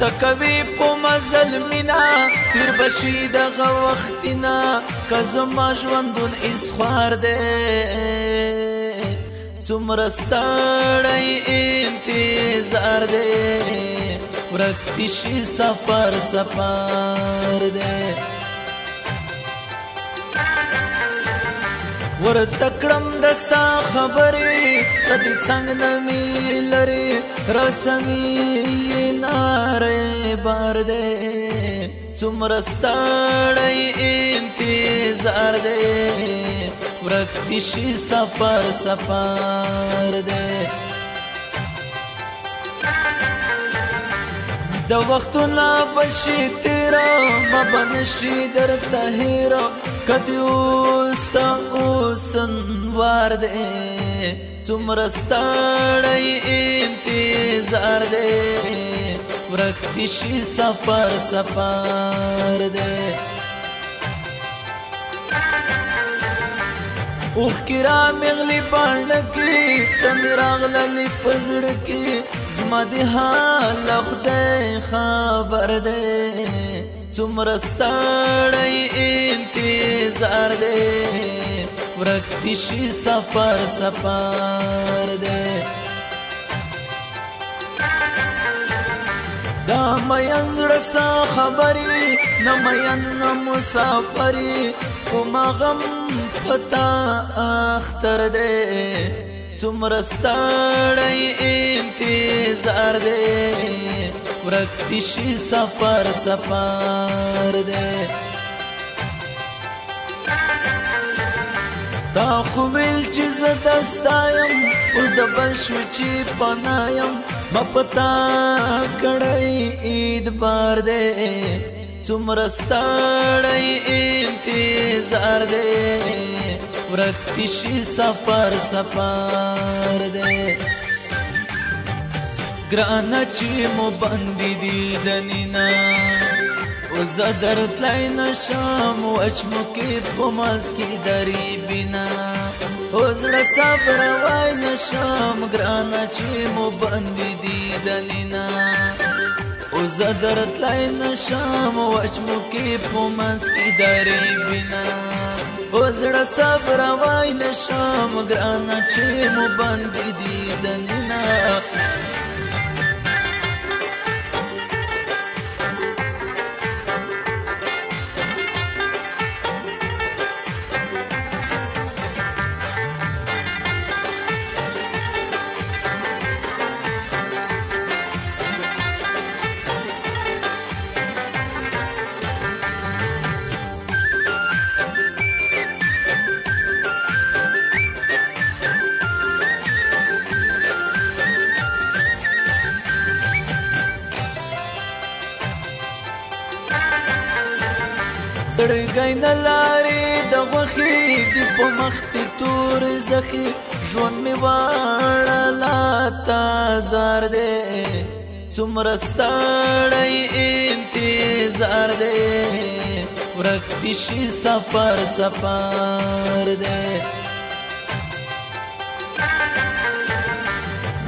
تکوي په مزل مینا تیر بشي دغه وخت نه کزما ژوندون اس خوار دې څومره ستړی انتظار دې ورکتی شي سفر سفر دې ور تکړم دستا خبرې کدي څنګه مې لري رسمي نارې بار دې څومره ستړی انتظار دې ورکتی شي سفر سفر دې د وختونه بشي تیرا ما بنشي درته هیرا کته اوست اوسن وار دې څومره ستړی انتظار دې ورخت شي سفر سفر دې اوخ کرا مغلی باندې کې تم راغلل پزړ کې زما دې حال خدای خبر دې څومره ستړی انتظار دی ورک دي شي سفر سفر دی دا مېن زړه سا خبري نه مېن مسافري کوم غم پتا اختر دی څومره ستړی انتظار دی ورکتشی سفر سفر دی تا خو ویل چې زه دستایم اوس د بل شو چې پنایم ما پتا کړی عید بار دی څومره ستړی انتظار دی ورکتی شي سفر سفر دی ګرانه چې مو باندې دیدنی نه وزه درد لای نشم و اچمو کې په ماز کې دری بینا وزړه صبر وای نشم ګرانه چې مو باندې دیدنی نه وزه درد لای نشم و اچمو کې په ماز کې دری بینا وزړه صبر وای نشم ګرانه چې مو باندې دیدنی نه سړګی نه لارې د غوښې دی په مختې تور زخې ژوند مې واړه لا تازار دی څومره ستړی انتظار دی ورک دي شي سفر سفر دی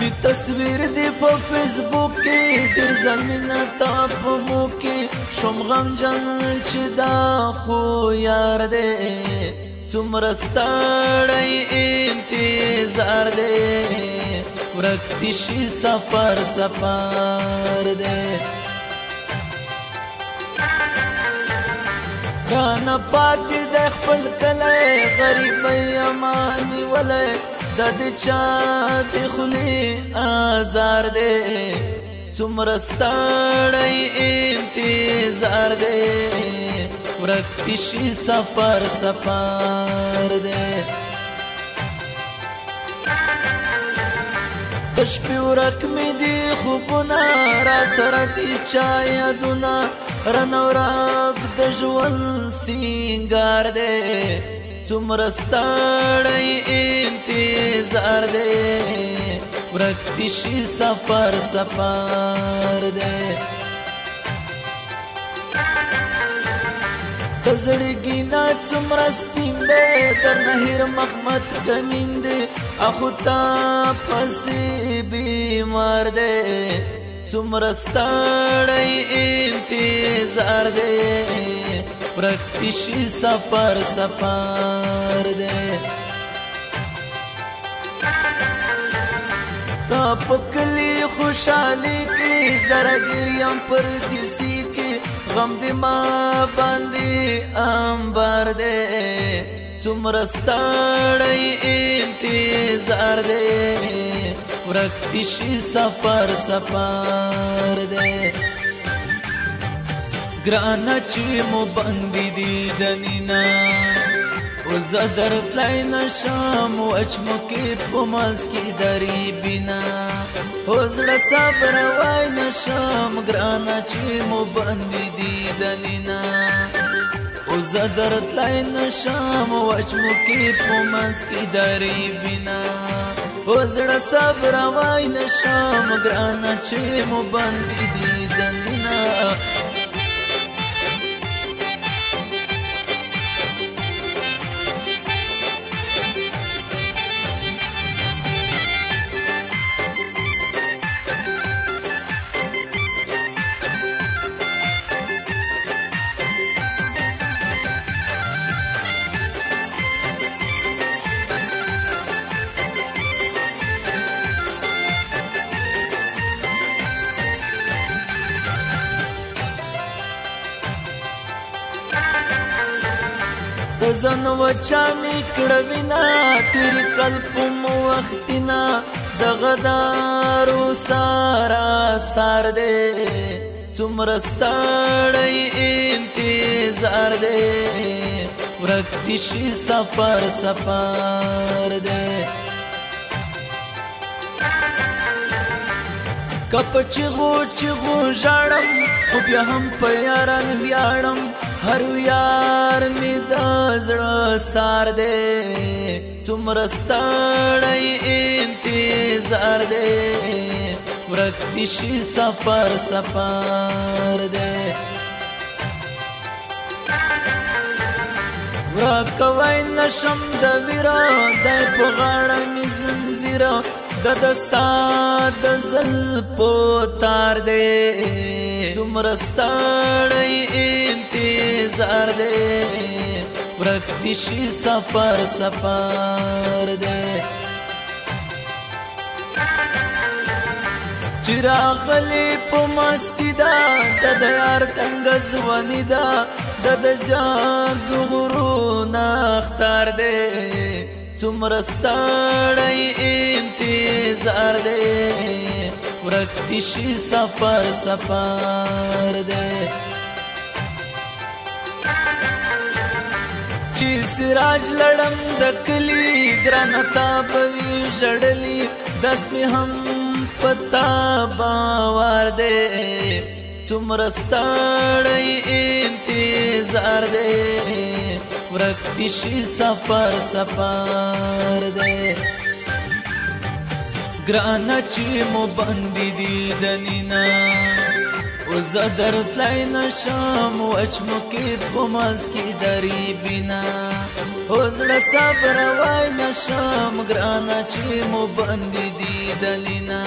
بی تصویر دی په فیسبوک کې ډیر زمینا تا په مو کې شوم غم جن چې دا خو یار دې څومره ستړی انتظار دې ورکتی شي سفر سفر دې رانه پاتې د خپل کله غریب یمانی ولای د دې چا د خلې آزار دې څومره ستړی انتظار دې ورکتی شي سفر سفر دې شپې ورک مې دي خوبونه را سره دي چا یادونه رنوراب د ژوند سینګار دی څومره ستړی انتظار دی ورکتی شي سفر سفر دی زړګي نا څومره سپین دی تر نهر محمد غمیند اخو تا پسې بیمار دی څومره ستړی انتظار دی پرکتیشی سفر سفر دی تا پکلی خوشحالی کی زرگریم پر دیسی کی غم دی ما باندی انبار دی څومرستړی انتظار دی ورکتیشی سفر سفر دی ګرانه چې مو باندې دي دنینا او زه درت لای نشم او اچمو کې په ماس کې درې بنا او زړه صبر وای نشم ګرانه چې مو باندې دي دنینا او زه درت لای نشم او اچمو کې په ماس کې درې بنا او زړه صبر وای نشم ګرانه چې مو باندې دي دنینا زن و چا می کړوینا تیر قلب مو وختینا دغدارو سارا سار دې څومره ستړی انتظار دې ورک دي شي سفر سفر دې کپ چې غو چې غو ژړم خو بیا هم په یاران ویاړم هر یار می دا زړه سار دې څومره ستړی انتظار دې ورک دي شي سفر سفر دې ورک وای نشم د ویرا د په غاړه می زنجیره د دستا د زل پوتار دې زمرستانې انتظار دې ورختی شي سفر سفر دې چراغلی په مستی دا د دیار تنگ زونی دا د د جاګ غرو نختار دی څومره ستړی انتظار دی ورکتی شي سفر سفر دی چې سراج لړم د کلی درنتا په وی جړلی دس په هم پتا باور دی څومره ستړی انتظار دی ورکتی شي سفر سفر دے ګران چې مو باندې دي دنینا او زدر تلای نشم او اچمو کې پمز کې دری بنا او زړه صبر وای نشم ګران چې مو باندې دي دنینا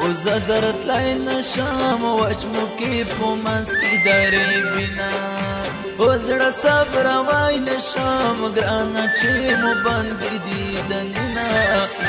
او زدر تلای نشم او اچمو کې پمز کې دری بنا او زړه صبر وای د شام ګران چې مو باندې دی دنه